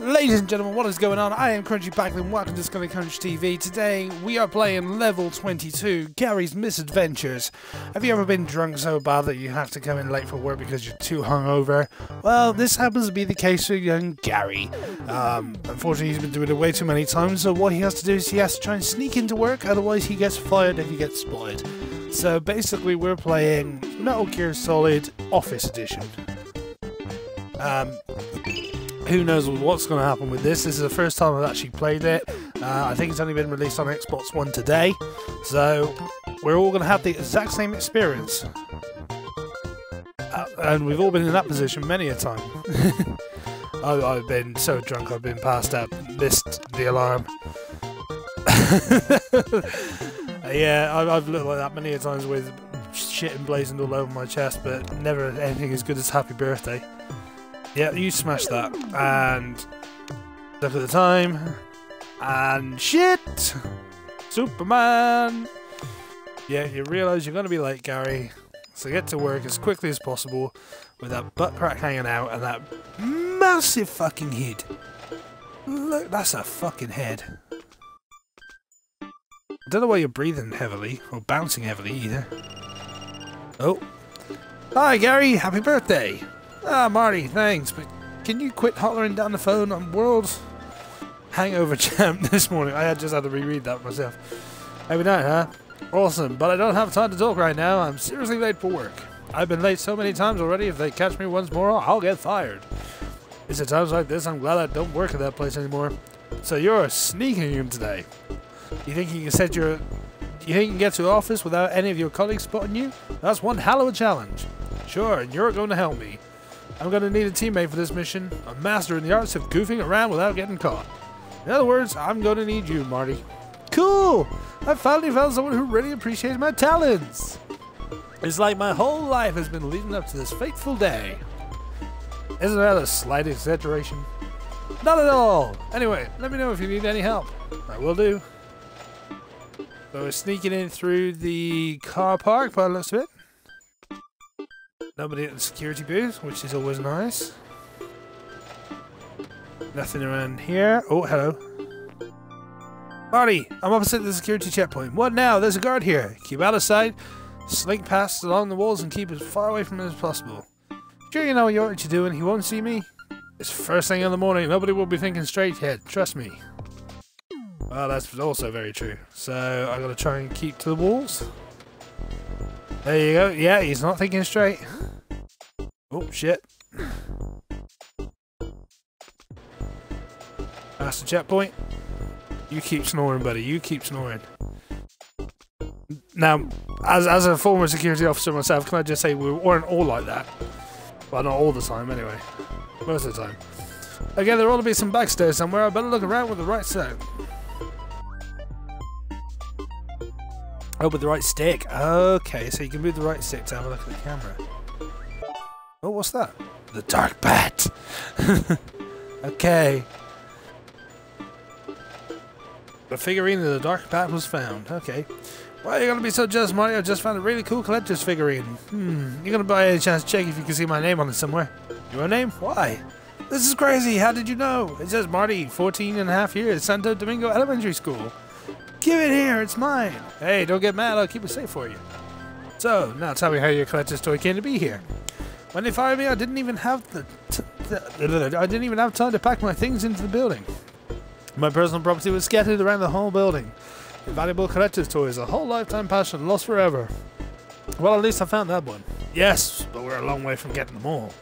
Ladies and gentlemen, what is going on? I am Crunchy Backlin, welcome to Scully Crunch TV. Today, we are playing level 22, Gary's Misadventures. Have you ever been drunk so bad that you have to come in late for work because you're too hungover? Well, this happens to be the case for young Gary. Um, unfortunately, he's been doing it way too many times, so what he has to do is he has to try and sneak into work, otherwise he gets fired if he gets spotted. So basically, we're playing Metal Gear Solid Office Edition. Um, who knows what's going to happen with this. This is the first time I've actually played it. Uh, I think it's only been released on Xbox One today. So we're all going to have the exact same experience. Uh, and we've all been in that position many a time. I, I've been so drunk I've been passed out, missed the alarm. yeah, I've, I've looked like that many a times with shit emblazoned all over my chest, but never anything as good as Happy Birthday. Yeah, you smash that. And look at the time. And shit! Superman! Yeah, you realise you're going to be late, Gary. So get to work as quickly as possible with that butt crack hanging out and that massive fucking head. Look, that's a fucking head. I don't know why you're breathing heavily, or bouncing heavily either. Oh. Hi, Gary. Happy birthday. Ah, Marty, thanks, but can you quit hollering down the phone? I'm world hangover champ this morning. I had just had to reread that myself. Every night, huh? Awesome, but I don't have time to talk right now. I'm seriously late for work. I've been late so many times already, if they catch me once more, I'll get fired. It's at times like this I'm glad I don't work at that place anymore. So you're sneaking in today. You think you can set your... You think you can get to office without any of your colleagues spotting you? That's one hell of a challenge. Sure, and you're going to help me. I'm going to need a teammate for this mission, a master in the arts of goofing around without getting caught. In other words, I'm going to need you, Marty. Cool! I finally found someone who really appreciates my talents! It's like my whole life has been leading up to this fateful day. Isn't that a slight exaggeration? Not at all! Anyway, let me know if you need any help. I will do. So we're sneaking in through the car park by the looks of it. Nobody at the security booth, which is always nice. Nothing around here. Oh, hello. Marty, I'm opposite the security checkpoint. What now? There's a guard here. Keep out of sight. Slink past along the walls and keep as far away from him as possible. Sure you know what you're doing. He won't see me. It's first thing in the morning. Nobody will be thinking straight yet. Trust me. Well, that's also very true. So, i got to try and keep to the walls. There you go. Yeah, he's not thinking straight. Oh, shit. That's the checkpoint. You keep snoring, buddy. You keep snoring. Now, as, as a former security officer myself, can I just say we weren't all like that? Well, not all the time, anyway. Most of the time. Again, there ought to be some backstairs somewhere. I better look around with the right set. Oh, with the right stick. Okay, so you can move the right stick to have a look at the camera. Oh, what's that? The dark bat! okay. The figurine of the dark bat was found. Okay. Why are you gonna be so jealous, Mario? I just found a really cool collector's figurine. Hmm, you're gonna buy any chance check if you can see my name on it somewhere. Your name? Why? This is crazy. How did you know? It says Marty, 14 and a half years, Santo Domingo Elementary School. Give it here, it's mine. Hey, don't get mad, I'll keep it safe for you. So, now tell me how your collector's toy came to be here. When they fired me, I didn't even have the, the I didn't even have time to pack my things into the building. My personal property was scattered around the whole building. A valuable collector's toys, a whole lifetime passion, lost forever. Well, at least I found that one. Yes, but we're a long way from getting them all.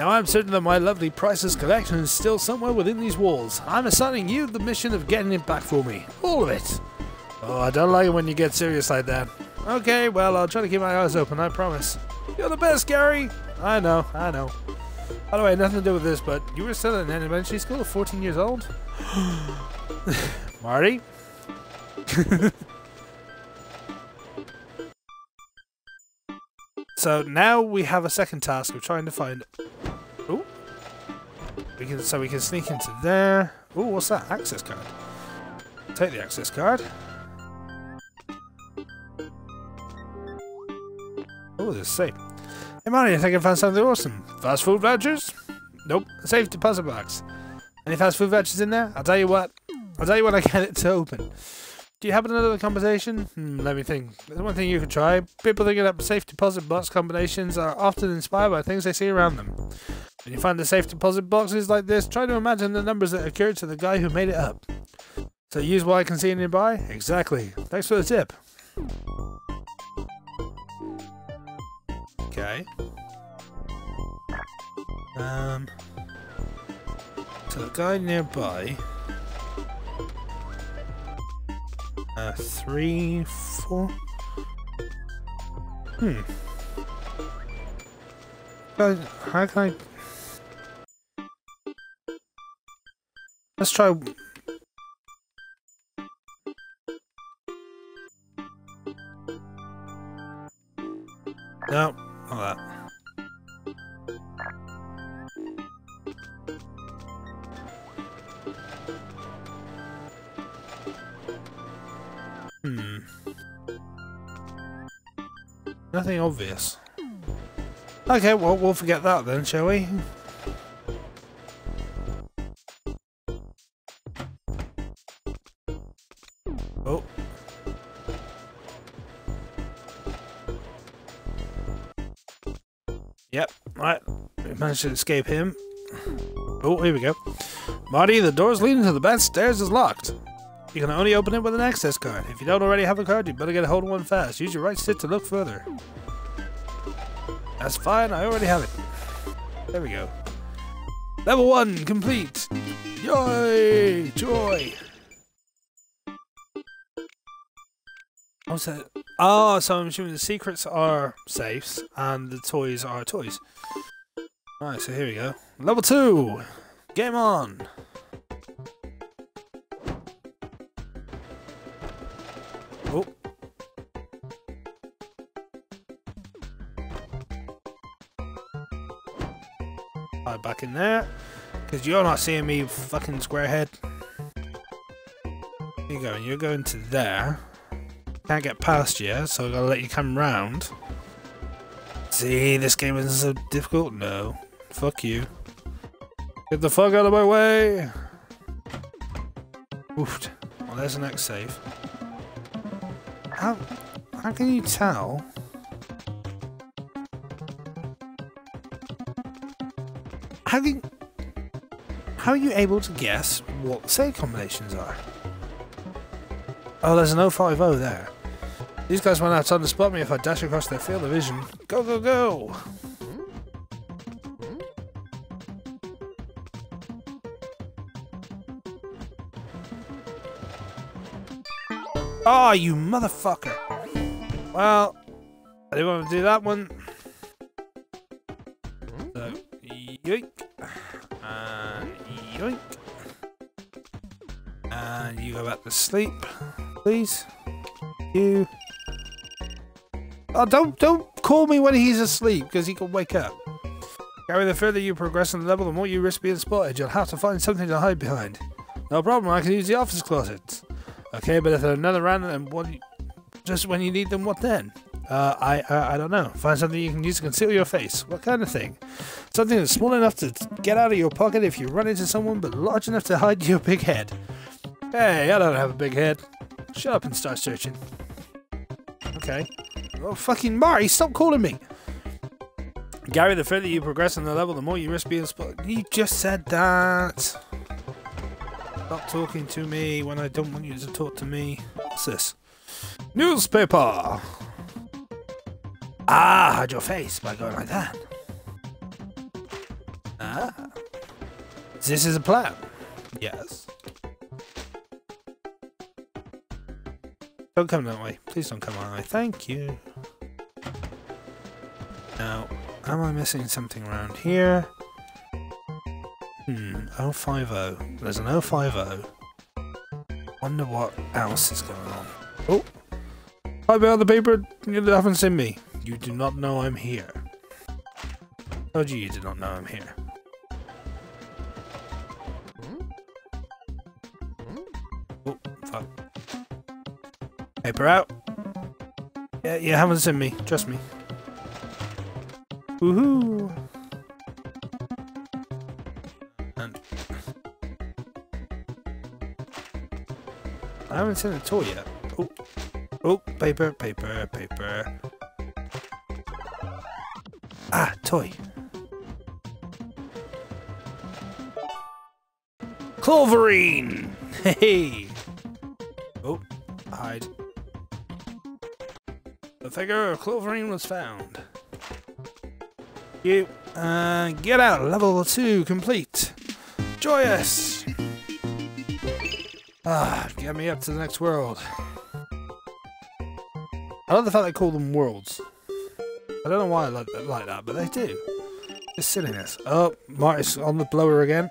Now I'm certain that my lovely priceless collection is still somewhere within these walls. I'm assigning you the mission of getting it back for me. All of it. Oh, I don't like it when you get serious like that. Okay, well, I'll try to keep my eyes open, I promise. You're the best, Gary! I know, I know. By the way, nothing to do with this, but you were still in elementary school at 14 years old? Marty? so now we have a second task of trying to find... So we can sneak into there. Oh, what's that? Access card. Take the access card. Oh, there's safe. Hey Marty, I think I found something awesome. Fast food vouchers? Nope. Safe deposit box. Any fast food vouchers in there? I'll tell you what. I'll tell you when I get it to open. Do you know the combination? Hmm, let me think. There's one thing you could try. People thinking up safe deposit box combinations are often inspired by things they see around them. When you find the safe deposit boxes like this, try to imagine the numbers that occurred to the guy who made it up. So use what I can see nearby? Exactly. Thanks for the tip. Okay. Um. So the guy nearby. Uh, three, four. Hmm. How how can I? Let's try. No, not that. Nothing obvious. Okay, well, we'll forget that then, shall we? Oh. Yep, right. We managed to escape him. Oh, here we go. Marty, the doors leading to the back stairs is locked. You can only open it with an access card. If you don't already have a card, you better get a hold of one fast. Use your right stick to look further. That's fine, I already have it. There we go. Level 1 complete! Joy! Joy! What's that? Oh, so I'm assuming the secrets are safes and the toys are toys. Alright, so here we go. Level 2! Game on! Right, back in there. Because you're not seeing me, fucking squarehead. Here you go, you're going to there. Can't get past you, so I gotta let you come round. See, this game isn't so difficult? No. Fuck you. Get the fuck out of my way! Oofed. Well, there's the next save. How, how can you tell? How can, how are you able to guess what save combinations are? Oh, there's an 050 there. These guys went outside to spot me if I dash across their field of vision. Go, go, go! Oh, you motherfucker! Well, I didn't want to do that one. Yoink. And yoink. And you go back to sleep, please. You. Oh, don't don't call me when he's asleep, because he can wake up. Gary, the further you progress in the level, the more you risk being spotted. You'll have to find something to hide behind. No problem, I can use the office closet. Okay, but if they're another random, and what? Just when you need them, what then? Uh, I, I I don't know. Find something you can use to conceal your face. What kind of thing? Something that's small enough to get out of your pocket if you run into someone, but large enough to hide your big head. Hey, I don't have a big head. Shut up and start searching. Okay. Oh, fucking Marty, stop calling me! Gary, the further you progress in the level, the more you risk being spotted. You just said that. Stop talking to me when I don't want you to talk to me. What's this? Newspaper! Ah, hide your face by going like that. Ah. This is a plan. Yes. Don't come that way. Please don't come that way. Thank you. Now, am I missing something around here? Hmm, 050. There's an 050. Wonder what else is going on. Oh! Hi, behind the paper. You haven't seen me. You do not know I'm here. Told you you did not know I'm here. Creeper out. Yeah, you haven't seen me. Trust me. Woohoo! And I haven't seen a toy yet. Oh, oh, paper, paper, paper. Ah, toy. Cloverine! Hey! Oh, hide. The figure of Cloverine was found. You, uh, get out, level 2 complete. Joyous! Ah, get me up to the next world. I love the fact they call them worlds. I don't know why I like that, like that but they do. It's silliness. Oh, Marty's on the blower again.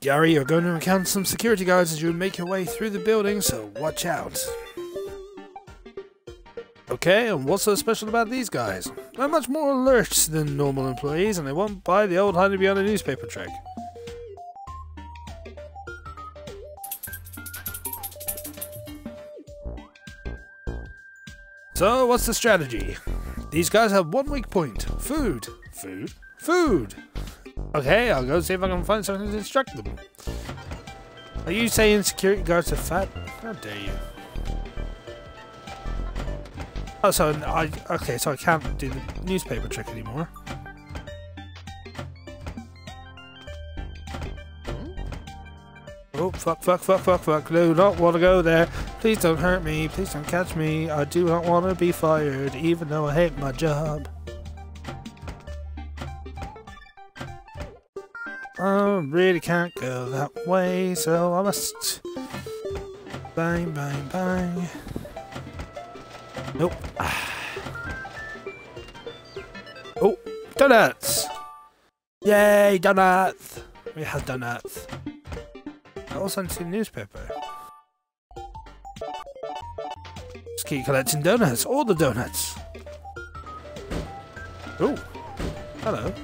Gary, you're going to encounter some security guards as you make your way through the building, so watch out. Okay, and what's so special about these guys? They're much more alert than normal employees, and they won't buy the old honey beyond a newspaper trick. So, what's the strategy? These guys have one weak point. Food. Food. Food! Okay, I'll go see if I can find something to distract them. Are you saying security guards are fat? How dare you? Oh, so I okay, so I can't do the newspaper trick anymore. Oh, fuck, fuck, fuck, fuck, fuck. Do not want to go there. Please don't hurt me. Please don't catch me. I do not want to be fired, even though I hate my job. I really can't go that way, so I must... Bang, bang, bang. Nope. Oh, donuts! Yay, donuts! We have donuts. I also the newspaper. Just keep collecting donuts, all the donuts. Oh, hello.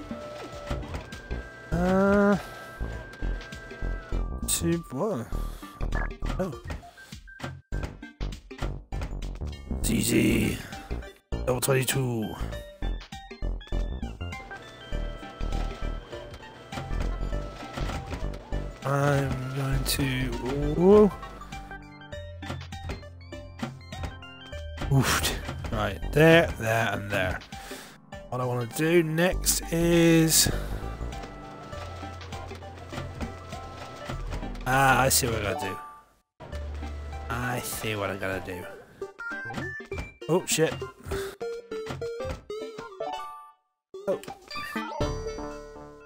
Uh, two, what? Oh. Easy. Level 22. I'm going to... Ooh. Oofed. Right, there, there, and there. What I want to do next is... Ah, I see what I gotta do. I see what I gotta do. Oh, shit. Oh.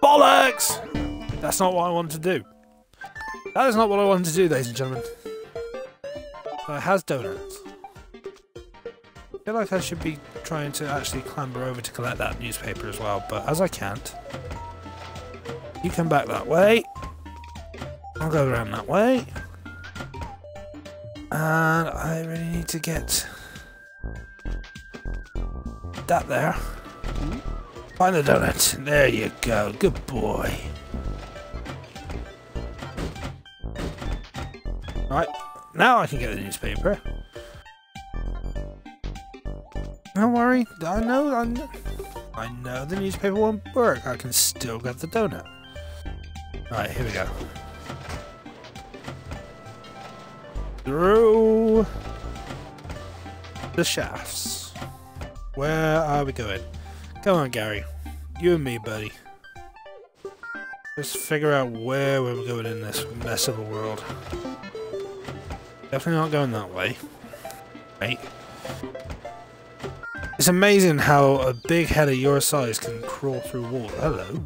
Bollocks! That's not what I wanted to do. That is not what I wanted to do, ladies and gentlemen. But it has donuts. I feel like I should be trying to actually clamber over to collect that newspaper as well, but as I can't, you come back that way. I'll go around that way. And I really need to get that there. Find the donut. There you go. Good boy. Right. Now I can get the newspaper. Don't worry. I know. I know, I know the newspaper won't work. I can still get the donut. Right. Here we go. Through the shafts. Where are we going? Come on, Gary. You and me, buddy. Let's figure out where we're going in this mess of a world. Definitely not going that way. Right? It's amazing how a big head of your size can crawl through walls. Hello.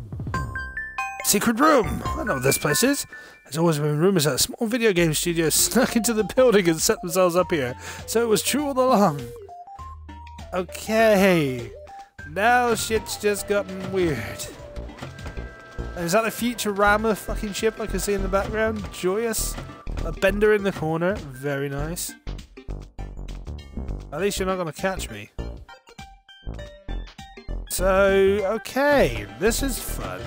Secret room! I know what this place is. There's always been rumours that a small video game studio snuck into the building and set themselves up here, so it was true all along. Okay. Now shit's just gotten weird. Is that a Futurama fucking ship I can see in the background? Joyous? A bender in the corner. Very nice. At least you're not going to catch me. So, okay. This is fun.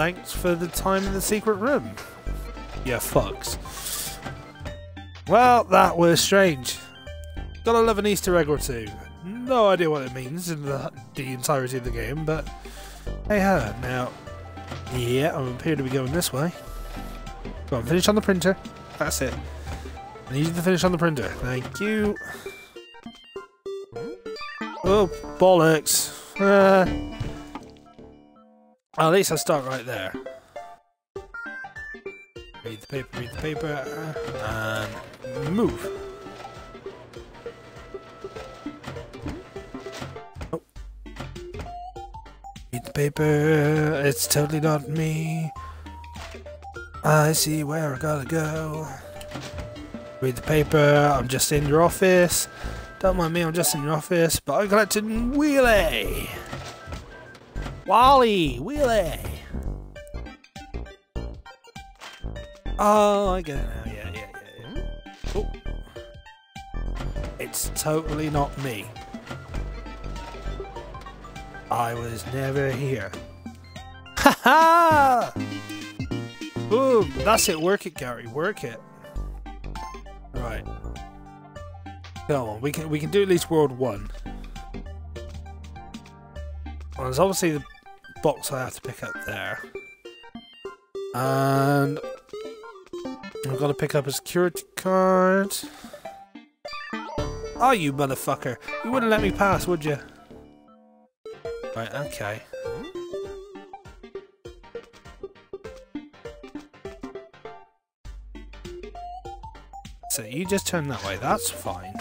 Thanks for the time in the secret room. Yeah, fucks. Well, that was strange. Gotta love an Easter egg or two. No idea what it means in the, the entirety of the game, but hey ho. Now, yeah, I appear to be going this way. Go on, finish on the printer. That's it. I need you to finish on the printer. Thank you. Oh, bollocks. Uh, Oh, at least I start right there. Read the paper, read the paper, and move. Oh. Read the paper, it's totally not me. I see where I gotta go. Read the paper, I'm just in your office. Don't mind me, I'm just in your office, but I'm collecting Wheelie! Wally! Wheelie! Oh, I get it now, yeah, yeah, yeah, yeah. Oh. It's totally not me. I was never here. Ha ha! Boom! That's it, work it, Gary, work it. Right. Come on, we can we can do at least world one. Well, there's obviously the box I have to pick up there. And I've got to pick up a security card. Oh, you motherfucker. You wouldn't let me pass, would you? Right, okay. So you just turn that way, that's fine.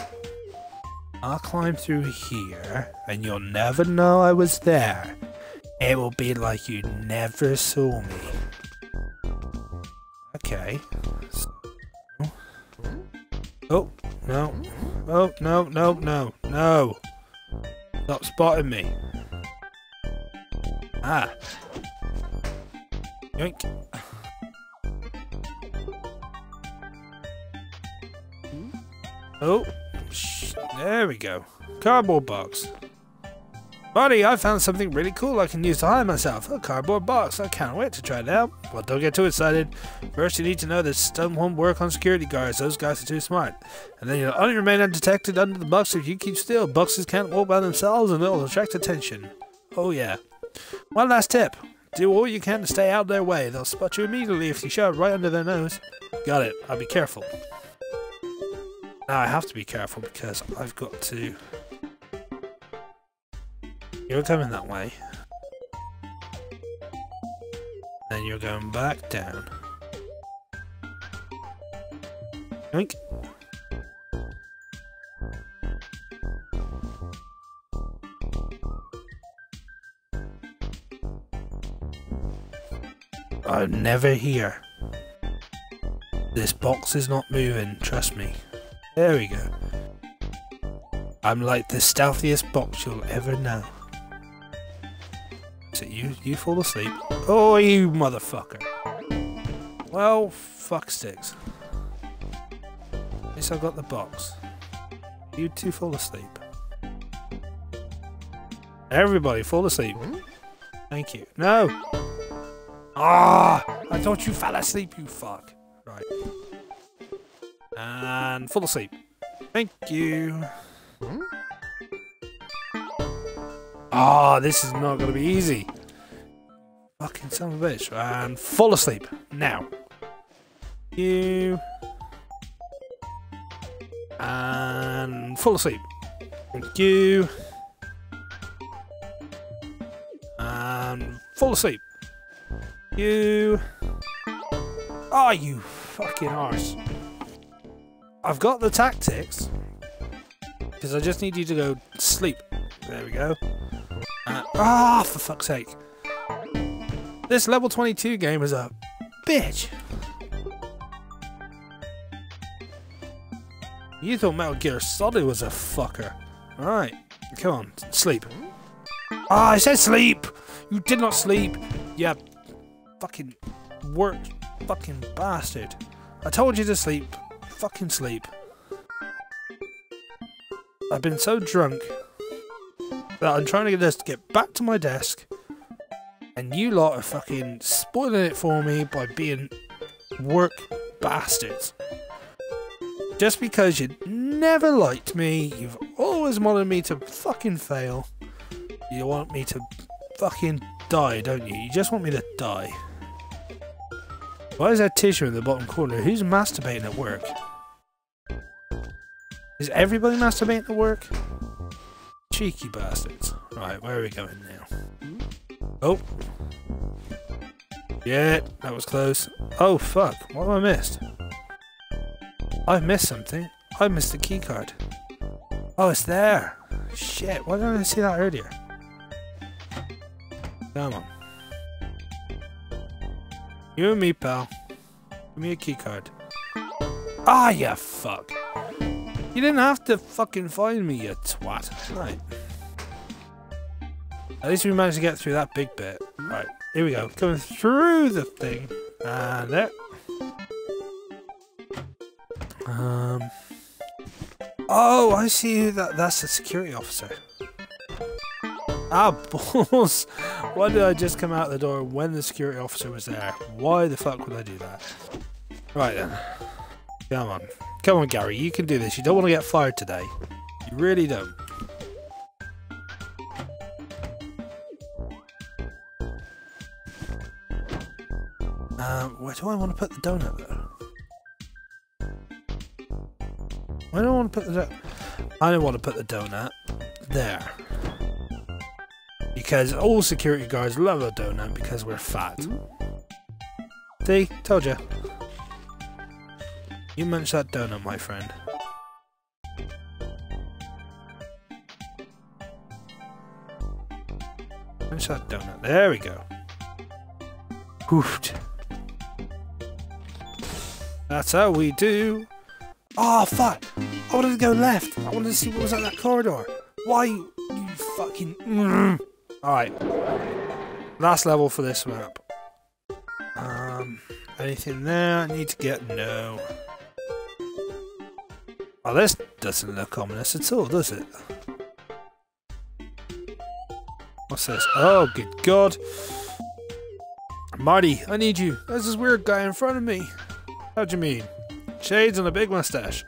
I'll climb through here, and you'll never know I was there. It will be like you never saw me. Okay. Oh, no. Oh, no, no, no, no. Stop spotting me. Ah. Yoink. Oh, there we go. Cardboard box. Buddy, I found something really cool I can use to hide myself. A cardboard box. I can't wait to try it out. Well, don't get too excited. First, you need to know that stun won't work on security guards. Those guys are too smart. And then you'll only remain undetected under the box if you keep still. Boxes can't walk by themselves and it'll attract attention. Oh, yeah. One last tip. Do all you can to stay out of their way. They'll spot you immediately if you shove right under their nose. Got it. I'll be careful. Now I have to be careful because I've got to... You're coming that way. Then you're going back down. Yoink. I'm never here. This box is not moving, trust me. There we go. I'm like the stealthiest box you'll ever know. You you fall asleep. Oh you motherfucker. Well fuck sticks. At least I got the box. You two fall asleep. Everybody fall asleep. Thank you. No! Ah! I thought you fell asleep, you fuck. Right. And fall asleep. Thank you. Ah, oh, this is not going to be easy. Fucking son of a bitch. And fall asleep. Now. You. And fall asleep. Thank you. And fall asleep. You. Oh, you fucking arse. I've got the tactics. Because I just need you to go sleep. There we go. Uh, ah, uh, oh, for fuck's sake. This level 22 game is a bitch. You thought Metal Gear Solid was a fucker. Alright, come on, sleep. Ah, oh, I said sleep! You did not sleep! Yeah, fucking work fucking bastard. I told you to sleep fucking sleep. I've been so drunk that I'm trying to get this to get back to my desk and you lot are fucking spoiling it for me by being work bastards. Just because you never liked me, you've always wanted me to fucking fail. You want me to fucking die, don't you? You just want me to die. Why is that tissue in the bottom corner? Who's masturbating at work? Is everybody masturbating at work? Cheeky bastards. Right, where are we going now? Oh. Yeah, that was close. Oh, fuck. What have I missed? I've missed something. I missed the keycard. Oh, it's there. Shit, why didn't I see that earlier? Come on. You and me, pal. Give me a keycard. Ah, you fuck. You didn't have to fucking find me, you twat. Right. At least we managed to get through that big bit. Right, here we go. Coming through the thing. And there. Um. Oh, I see that. That's the security officer. Ah, balls! Why did I just come out the door when the security officer was there? Why the fuck would I do that? Right then. Come on. Come on, Gary. You can do this. You don't want to get fired today. You really don't. Um, where do I want to put the donut though? I don't want to put the I don't want to put the donut there. Because all security guards love a donut because we're fat. See? Told you. You munch that donut, my friend. Munch that donut. There we go. Hoofed. That's how we do. Oh, fuck! I wanted to go left. I wanted to see what was at that corridor. Why, you fucking... Mm. Alright. Last level for this map. Um, anything there I need to get? No. Oh, this doesn't look ominous at all, does it? What's this? Oh, good God. Marty, I need you. There's this weird guy in front of me. How do you mean? Shades and a big mustache.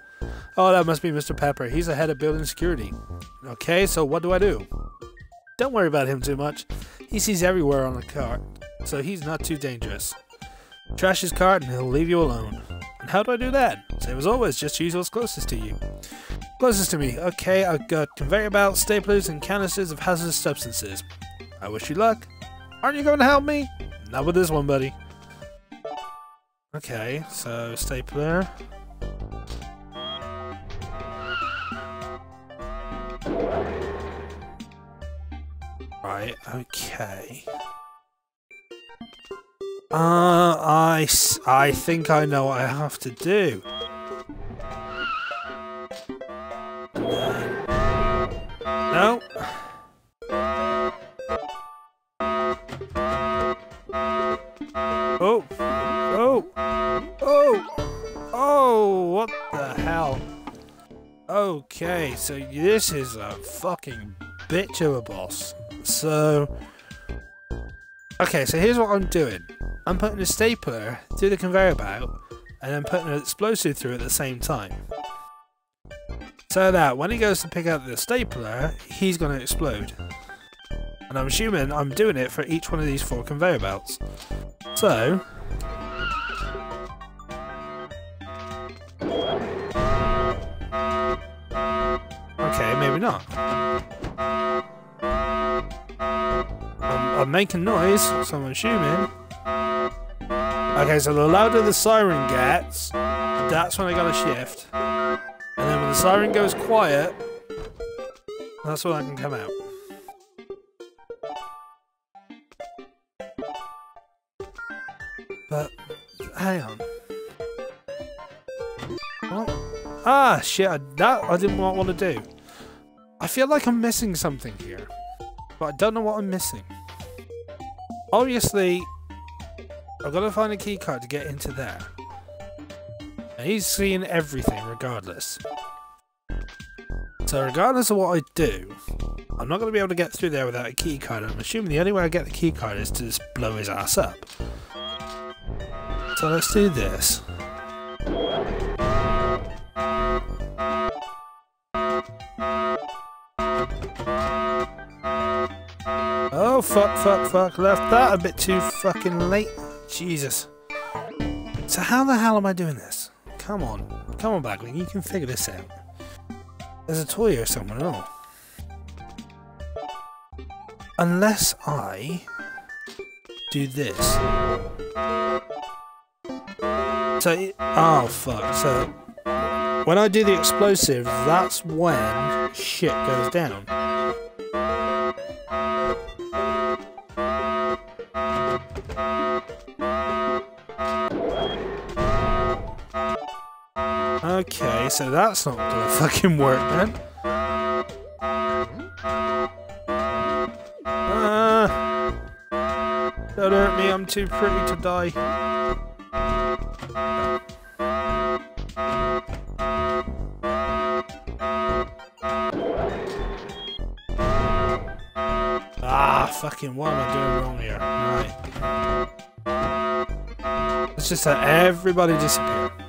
Oh, that must be Mr. Pepper. He's the head of building security. Okay, so what do I do? Don't worry about him too much. He sees everywhere on the cart, so he's not too dangerous. Trash his cart and he'll leave you alone. And how do I do that? Same as always, just use what's closest to you. Closest to me. Okay, I've got conveyor belts, staplers, and canisters of hazardous substances. I wish you luck. Aren't you going to help me? Not with this one, buddy. Okay, so stapler. Right, okay. Uh, I, I think I know what I have to do. This is a fucking bitch of a boss. So... Okay, so here's what I'm doing. I'm putting a stapler through the conveyor belt and then putting an explosive through at the same time. So that when he goes to pick up the stapler, he's going to explode. And I'm assuming I'm doing it for each one of these four conveyor belts. So... maybe not. I'm making noise, so I'm assuming. Okay, so the louder the siren gets, that's when I gotta shift. And then when the siren goes quiet, that's when I can come out. But, hang on. What? Ah, shit, I, that I didn't want to do. I feel like I'm missing something here. But I don't know what I'm missing. Obviously, I've got to find a keycard to get into there. And he's seeing everything regardless. So regardless of what I do, I'm not going to be able to get through there without a keycard. I'm assuming the only way I get the keycard is to just blow his ass up. So let's do this. Fuck, fuck, fuck. Left that a bit too fucking late. Jesus. So how the hell am I doing this? Come on. Come on, Bagling. You can figure this out. There's a toy here somewhere. Oh. Unless I do this. So, oh fuck. So, when I do the explosive, that's when shit goes down. So that's not gonna fucking work then. Uh, don't hurt me, I'm too pretty to die. Ah, fucking what am I doing wrong here? Right. Let's just let everybody disappear.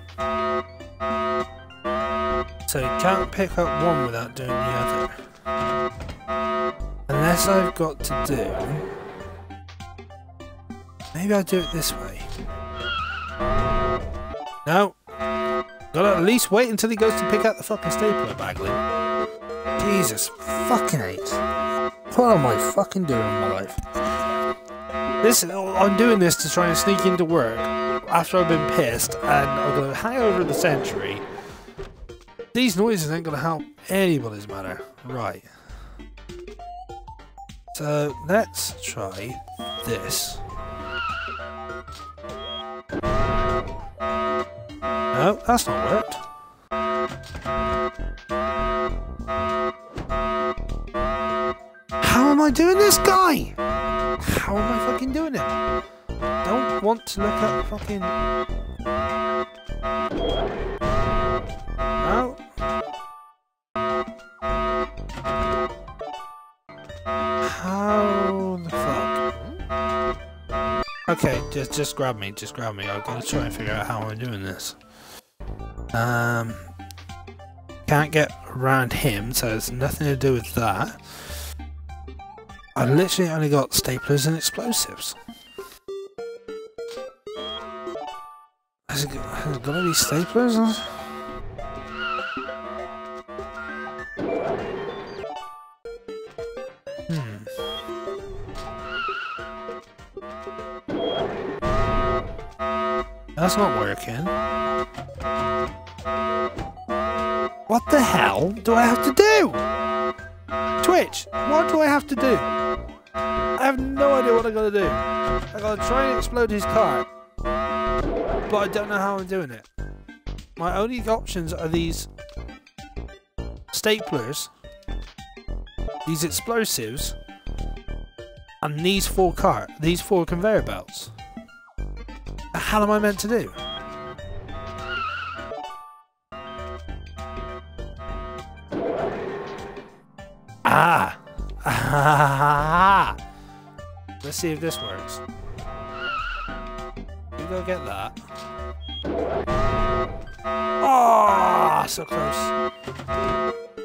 So you can't pick up one without doing the other. Unless I've got to do... Maybe I'll do it this way. No. Gotta at least wait until he goes to pick up the fucking stapler, Bagley. Jesus fucking hate. What am I fucking doing in my life? This, I'm doing this to try and sneak into work after I've been pissed and I'm gonna hang over the sentry these noises ain't gonna help anybody's matter. Right. So let's try this. No, that's not worked. How am I doing this guy? How am I fucking doing it? Don't want to look at fucking... Okay, just just grab me, just grab me. I've got to try and figure out how I'm doing this. Um, can't get around him, so it's nothing to do with that. I literally only got staplers and explosives. Has it, to be staplers? That's not working. What the hell do I have to do? Twitch, what do I have to do? I have no idea what I gotta do. I gotta try and explode his car. But I don't know how I'm doing it. My only options are these staplers, these explosives, and these four car these four conveyor belts hell am I meant to do? Ah! Ah! Let's see if this works. You go get that. Oh, so close.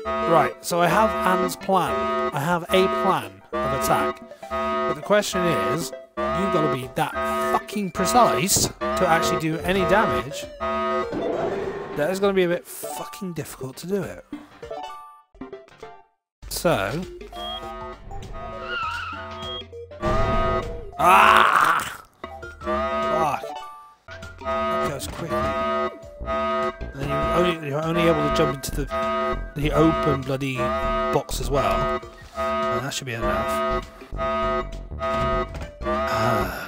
Right, so I have Anne's plan. I have a plan of attack. But the question is, you've got to be that fucking precise to actually do any damage, that is going to be a bit fucking difficult to do it. So... Ah! Fuck. That goes quickly. And you're only, you're only able to jump into the, the open bloody box as well. And that should be enough. Ah.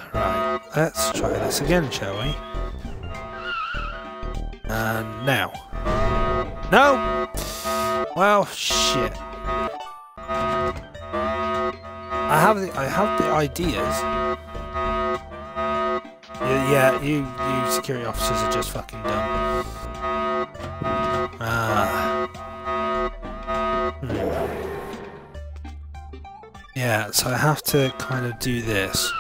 Let's try this again, shall we? And now. No! Well, shit. I have the I have the ideas. Yeah, yeah you you security officers are just fucking dumb. Ah. Hmm. Yeah, so I have to kind of do this.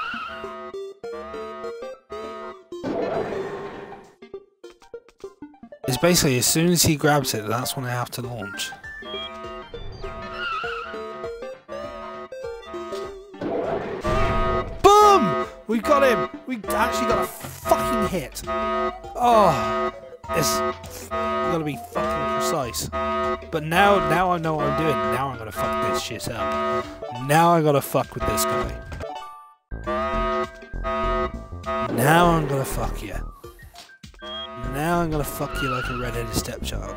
Basically as soon as he grabs it, that's when I have to launch. Boom! We got him! We actually got a fucking hit. Oh, It's gotta be fucking precise. But now, now I know what I'm doing. Now I'm gonna fuck this shit up. Now I gotta fuck with this guy. Now I'm gonna fuck you. Now I'm gonna fuck you like a redheaded stepchild.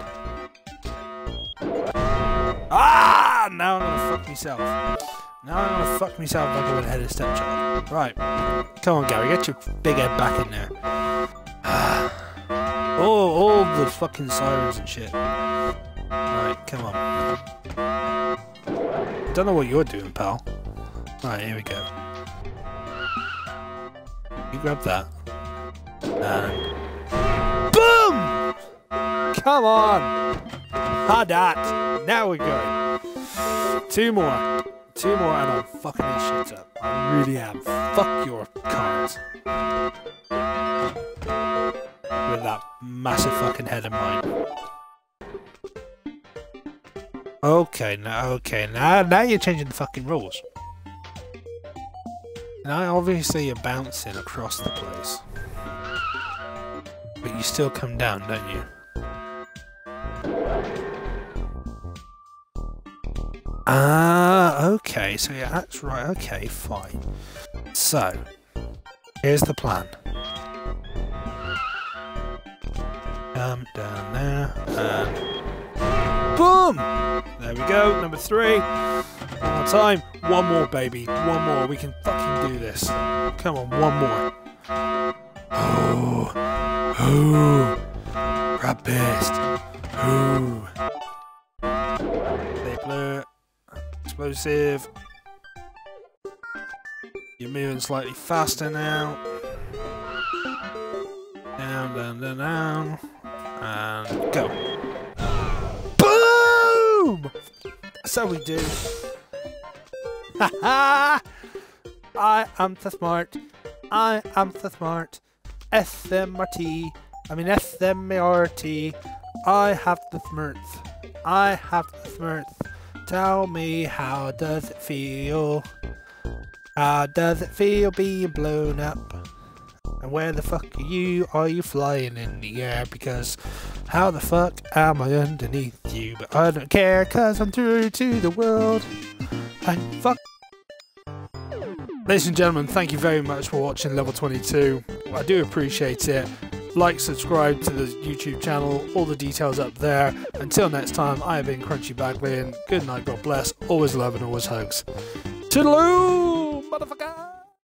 Ah! Now I'm gonna fuck myself. Now I'm gonna fuck myself like a redheaded stepchild. Right. Come on, Gary, get your big head back in there. oh, all the fucking sirens and shit. Right, come on. Don't know what you're doing, pal. Right, here we go. You grab that. And... Come on! Had that! Now we're going. Two more. Two more and I'm fucking this shit up. I really am. Fuck your cards. With that massive fucking head of mine. Okay, now okay, now now you're changing the fucking rules. Now obviously you're bouncing across the place. But you still come down, don't you? Ah, okay, so yeah, that's right, okay, fine. So, here's the plan. Come down there, and boom! There we go, number three. One time, one more baby, one more, we can fucking do this. Come on, one more. Oh, oh, rapist, oh. Stapler, explosive. You're moving slightly faster now. Down, down, down, down. And go. Boom! So we do. Ha ha! I am the smart. I am the smart. SMRT. I mean SMRT. I have the smirth. I have the smirth. Tell me how does it feel? How does it feel being blown up? And where the fuck are you? Are you flying in the air? Because how the fuck am I underneath you? But I don't care cause I'm through to the world. And fuck. Ladies and gentlemen, thank you very much for watching Level 22. I do appreciate it. Like, subscribe to the YouTube channel, all the details up there. Until next time, I have been Crunchy Bagley, and good night, God bless, always love and always hugs. Toodaloo!